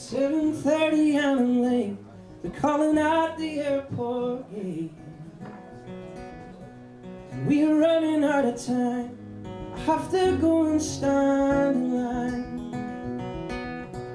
7.30 and I'm late. They're calling at the airport gate. And we are running out of time. I have to go and stand in line.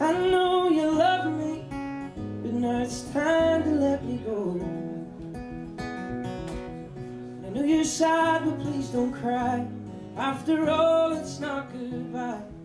I know you love me But now it's time to let me go. I know you're sad but please don't cry. After all it's not goodbye.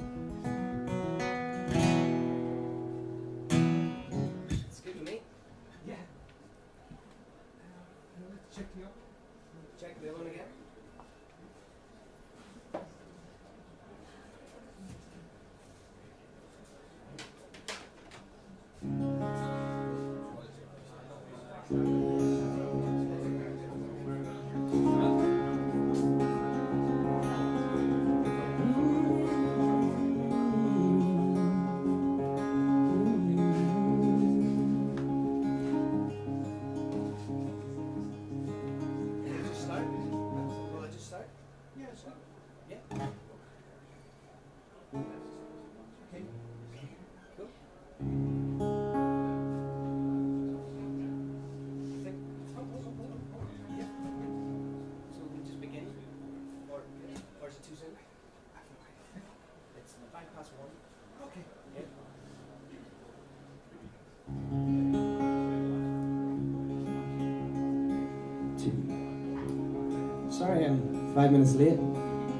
five minutes late,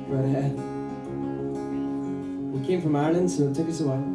but ahead. Uh, we came from Ireland, so it took us a while.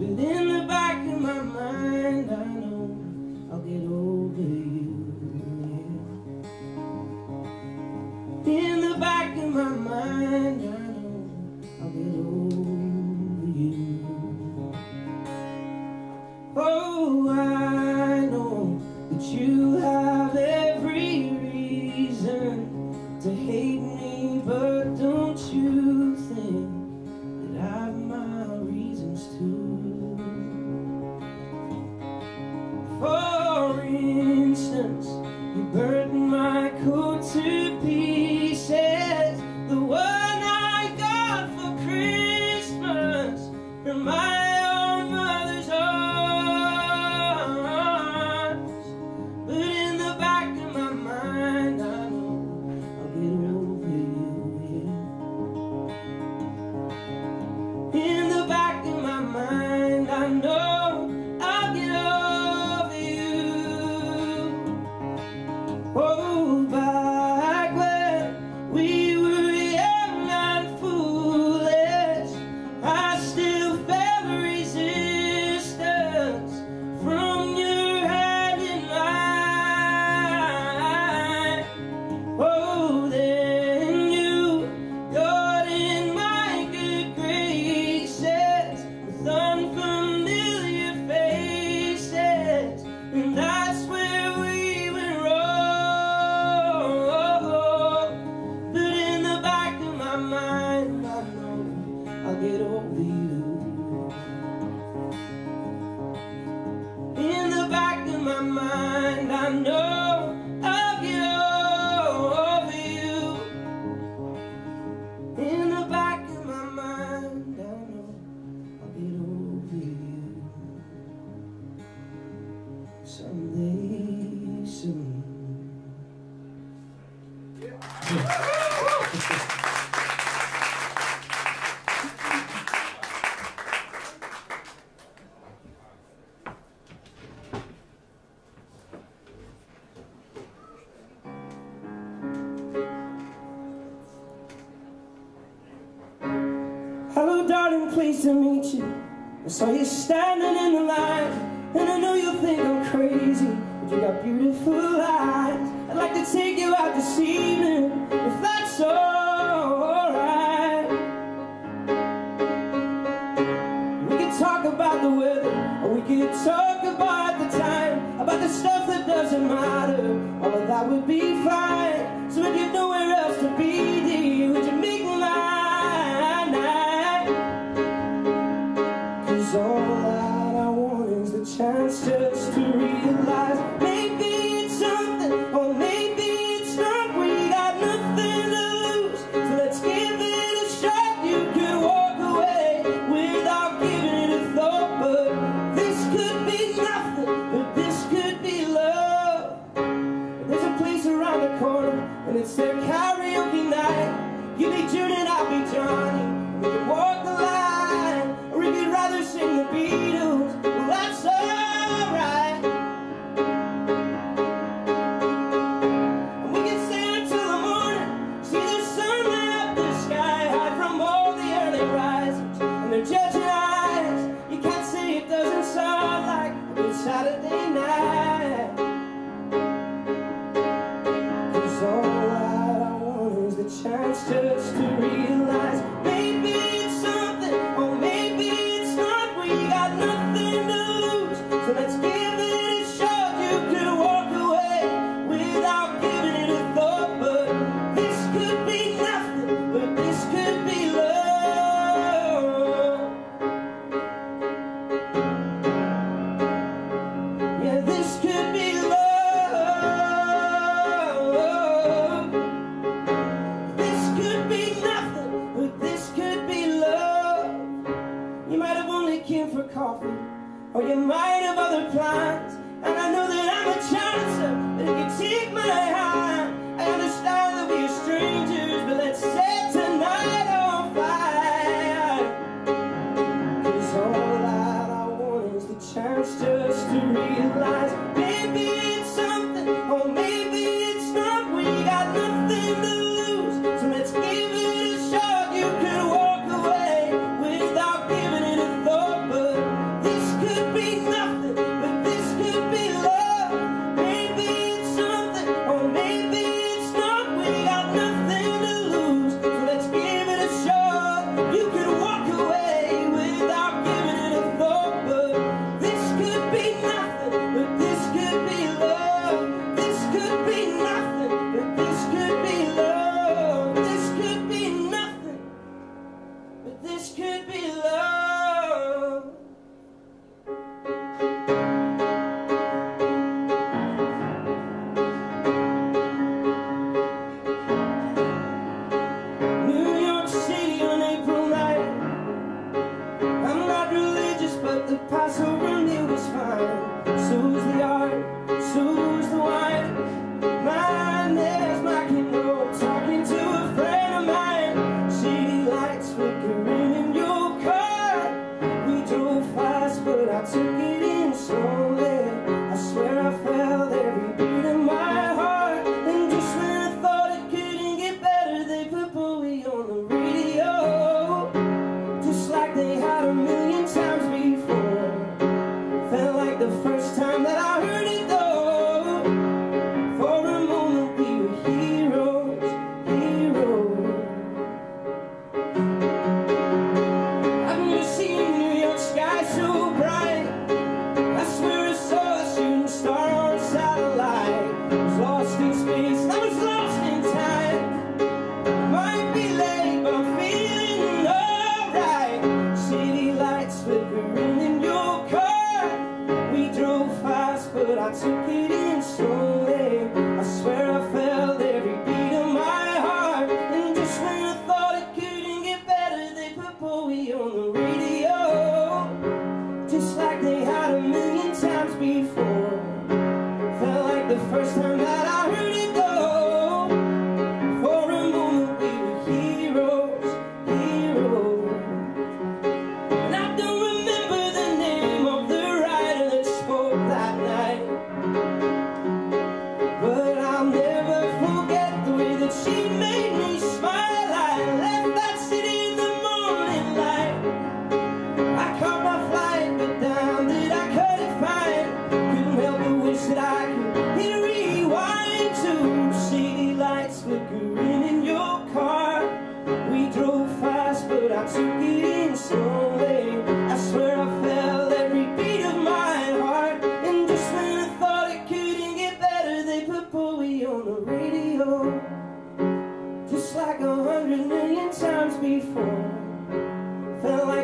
But in the back of my mind, I know I'll get over. darling, pleased to meet you. I saw you standing in the line, and I know you'll think I'm crazy, but you got beautiful eyes. I'd like to take you out this evening, if that's alright. We could talk about the weather, or we could talk about the time, about the stuff that doesn't matter. All of that would be fine. It's just to realize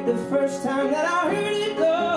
the first time that I heard it go.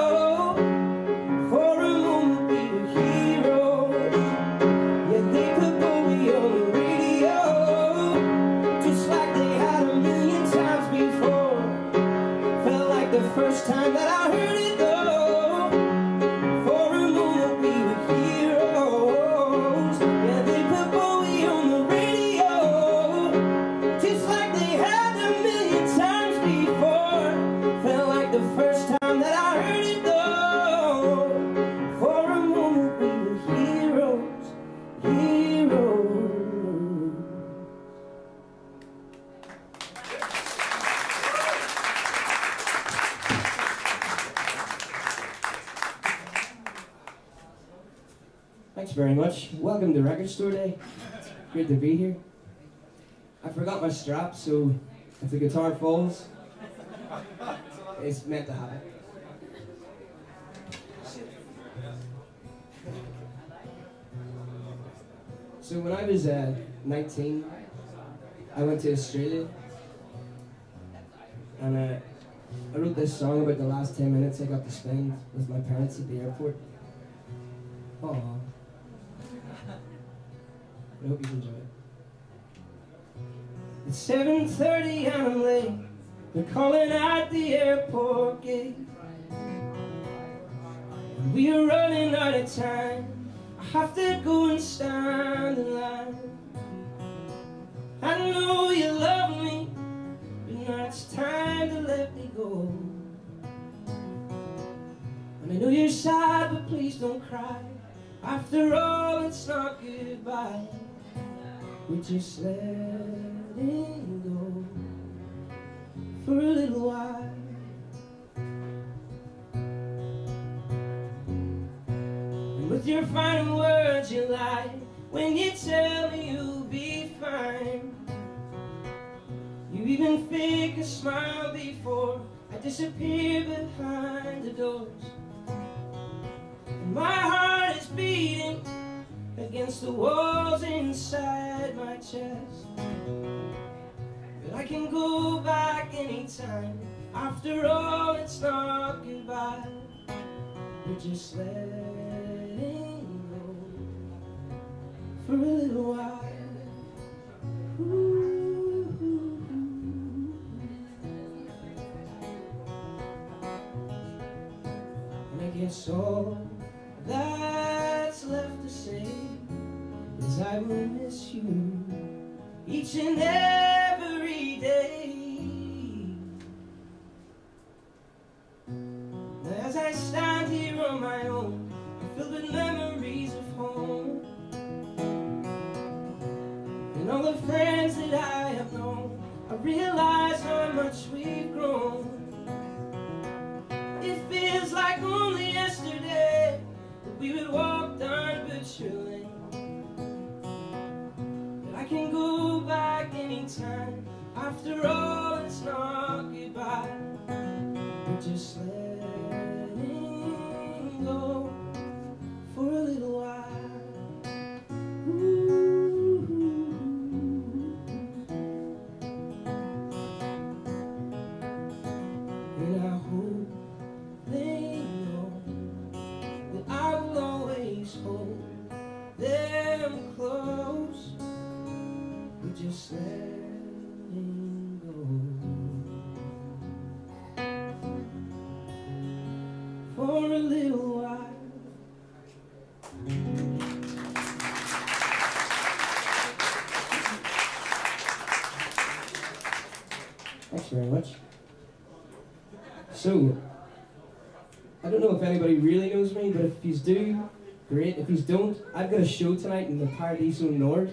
Thanks very much. Welcome to Record Store Day. Great to be here. I forgot my strap, so if the guitar falls, it's meant to happen. So when I was uh, 19, I went to Australia and uh, I wrote this song about the last 10 minutes I got to spend with my parents at the airport. Aww. I hope you enjoy it. It's 7.30 and I'm late. They're calling at the airport gate. And we are running out of time. I have to go and stand in line. I know you love me, but now it's time to let me go. And I know you're sad, but please don't cry. After all, it's not goodbye. We're just letting go for a little while. And with your final words you lie. When you tell me you'll be fine. You even fake a smile before I disappear behind the doors. And My heart is beating Against the walls inside chest But I can go back anytime. After all it's not goodbye. We're just letting go for a little while. And I guess all that's left to say is I will miss you each and every day. As I stand here on my own, filled with memories of home and all the friends that I have known, I realize how much we've grown. After all, it's not little while. Thanks very much. So, I don't know if anybody really knows me, but if you do, great. If you don't, I've got a show tonight in the Paradiso Noord.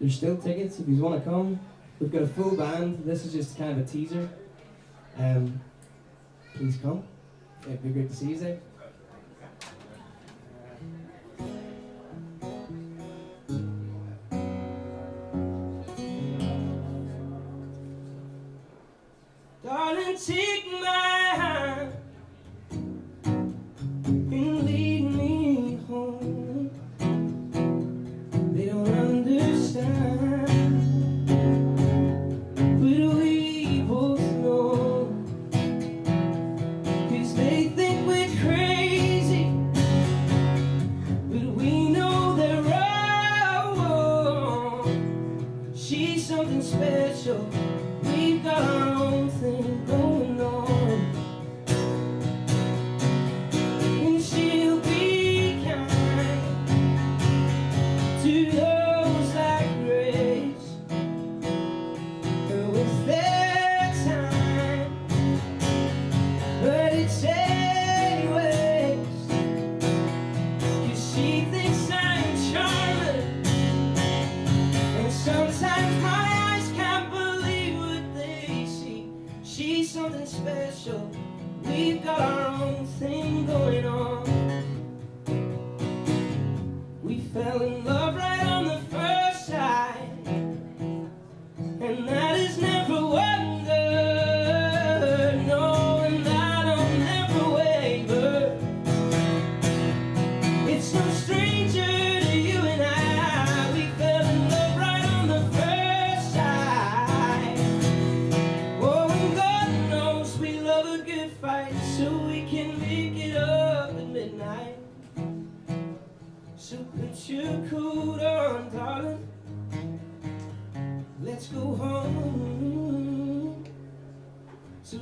There's still tickets if you want to come. We've got a full band. This is just kind of a teaser. Um, please come. It'd be great to see you there. And special. We've got our own thing going on. We fell in love. Let's go home. So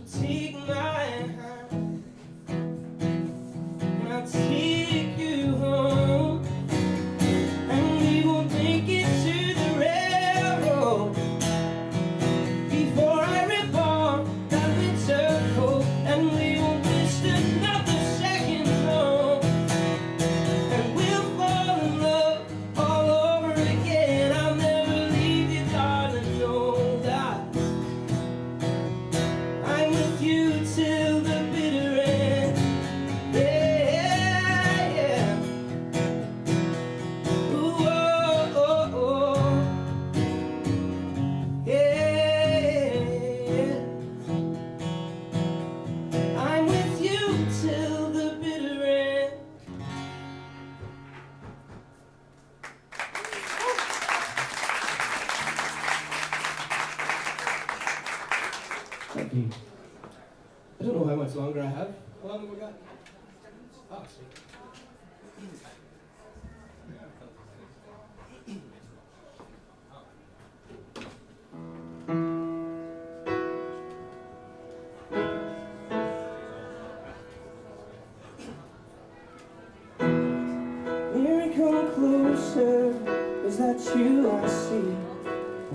that you are see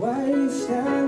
why is that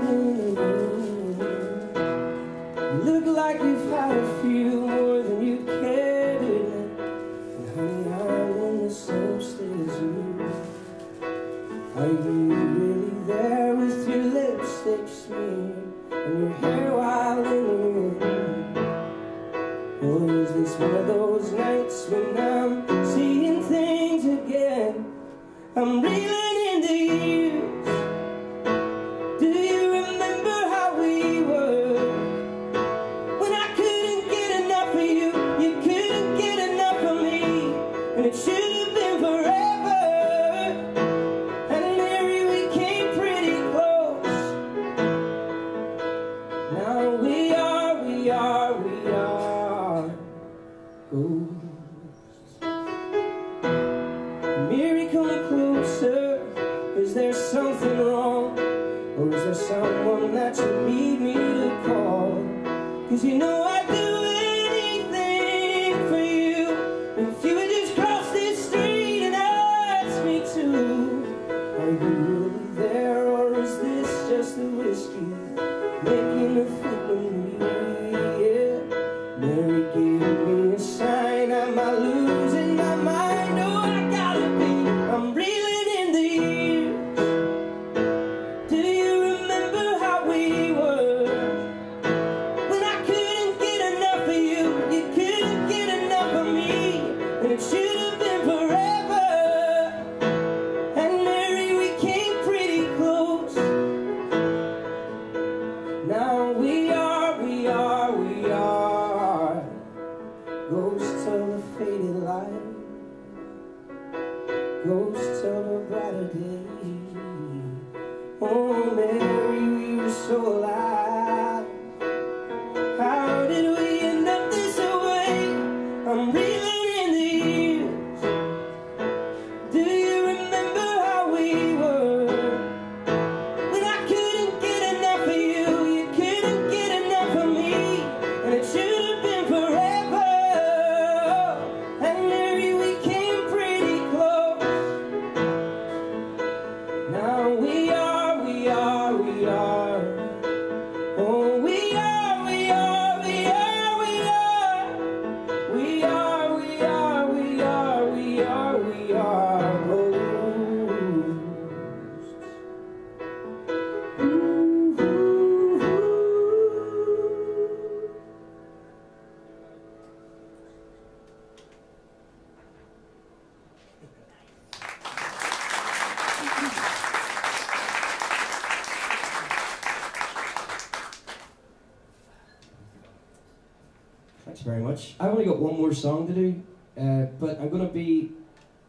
song to do, uh, but I'm going to be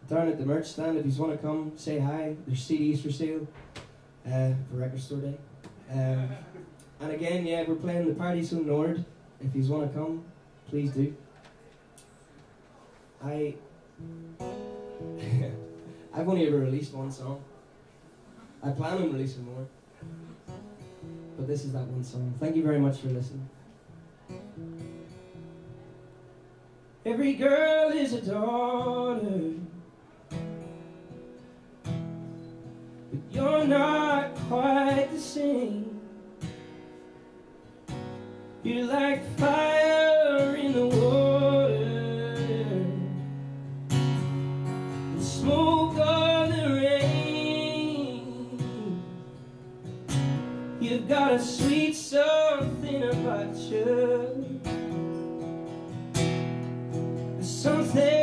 down at the merch stand. If you want to come, say hi. There's CDs for sale uh, for Record Store Day. Um, and again, yeah, we're playing the Paradiso Noord. If you want to come, please do. I I've only ever released one song. I plan on releasing more. But this is that one song. Thank you very much for listening. Every girl is a daughter. But you're not quite the same. You're like fire in the water. Smoke of the rain. You've got a sweet something about you something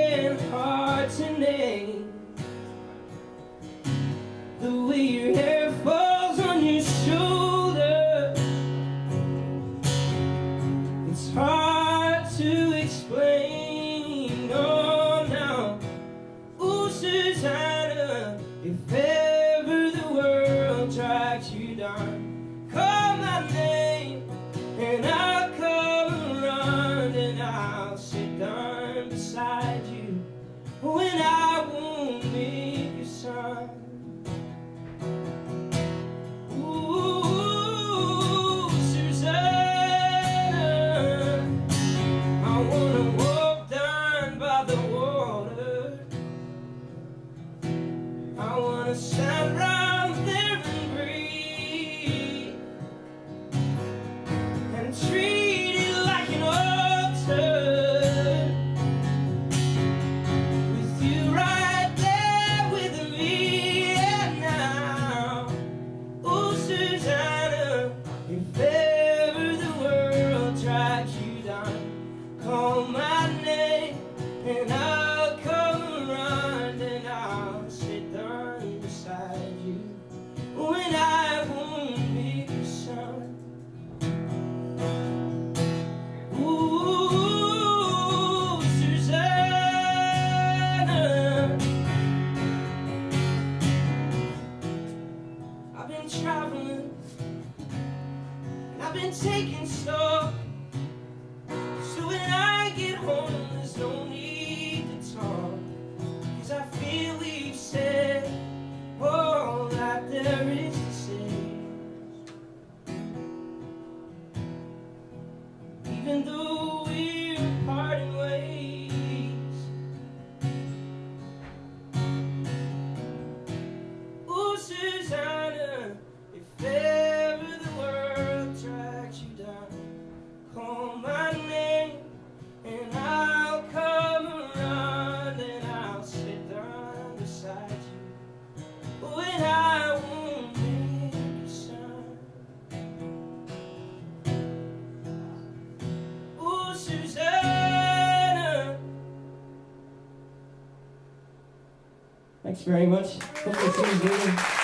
I traveling. And I've been taking So Thanks very much.